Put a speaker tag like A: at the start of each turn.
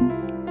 A: you.